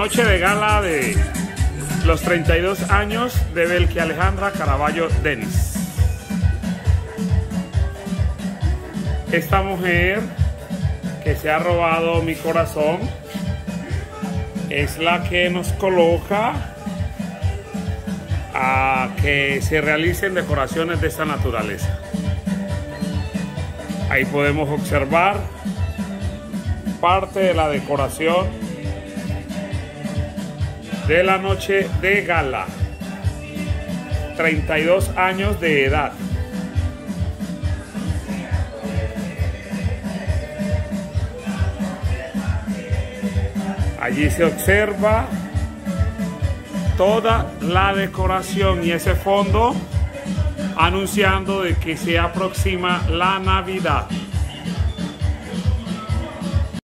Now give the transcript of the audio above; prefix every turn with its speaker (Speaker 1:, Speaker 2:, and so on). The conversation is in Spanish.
Speaker 1: noche de gala de los 32 años de Belki Alejandra Caraballo Denis. Esta mujer que se ha robado mi corazón es la que nos coloca a que se realicen decoraciones de esta naturaleza. Ahí podemos observar parte de la decoración de la noche de gala. 32 años de edad. Allí se observa toda la decoración y ese fondo anunciando de que se aproxima la Navidad.